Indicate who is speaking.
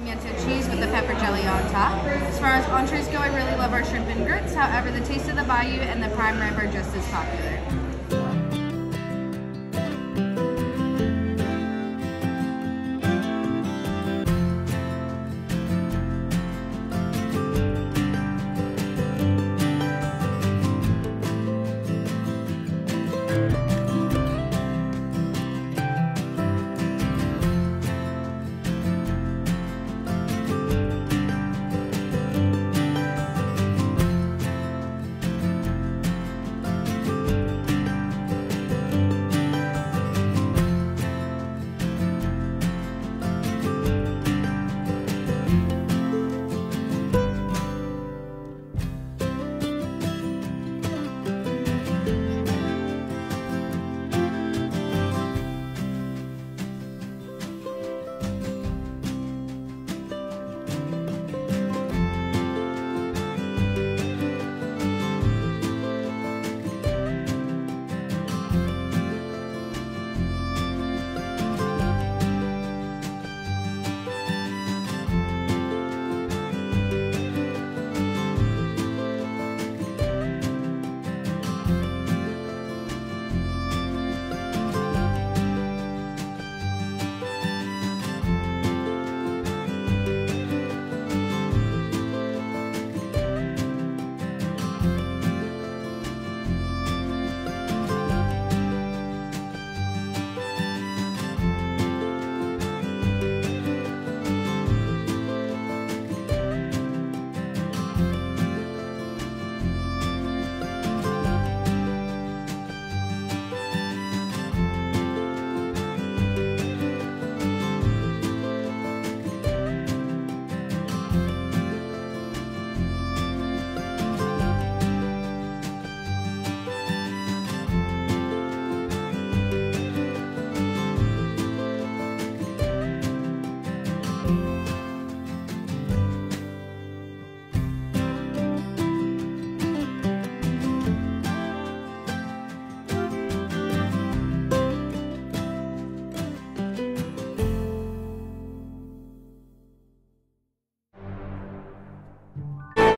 Speaker 1: pimento cheese with the pepper jelly on top. As far as entrees go, I really love our shrimp and grits. However, the taste of the bayou and the prime rib are just as popular.